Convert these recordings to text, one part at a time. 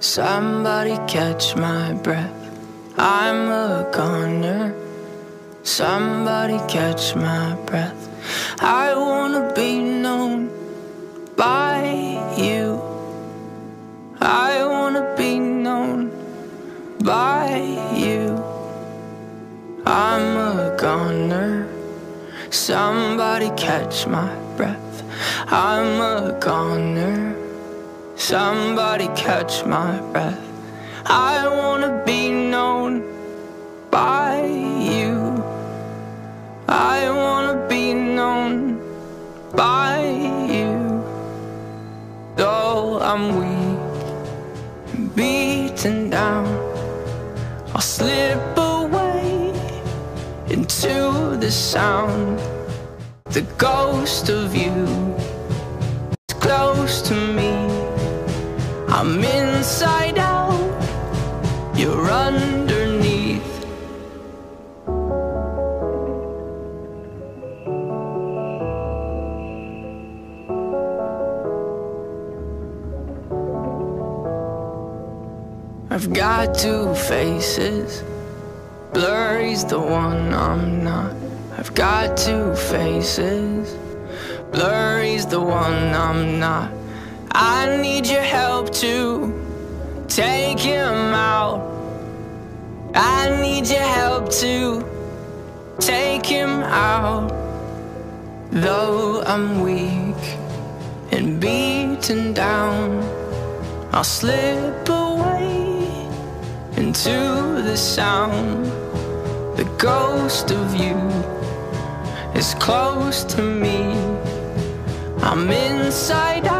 Somebody catch my breath. I'm a goner. Somebody catch my breath. I wanna be known by you. I wanna be known by you. I'm a goner. Somebody catch my breath. I'm a goner. Somebody catch my breath. I wanna be known by you. I wanna be known by you. Though I'm weak, beaten down, I'll slip away into the sound. The ghost of you is close to me. I'm inside out, you're underneath. I've got two faces. Blurry's the one I'm not. I've got two faces. Blurry's the one I'm not. I need your help to take him out. I need your help to take him out. Though I'm weak and beaten down, I'll slip away into the sound. The ghost of you is close to me. I'm inside out,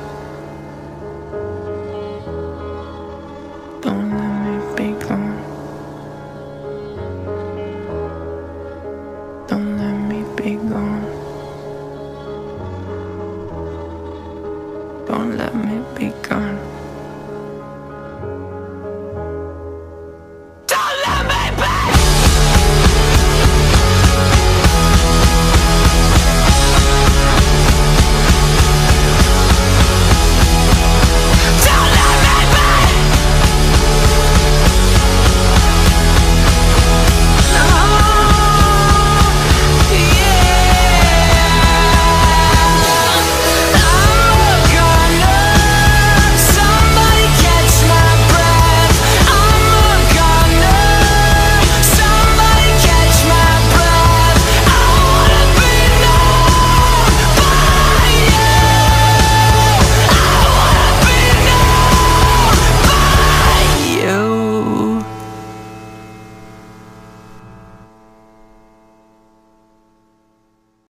Don't let me be gone. Don't let me be gone.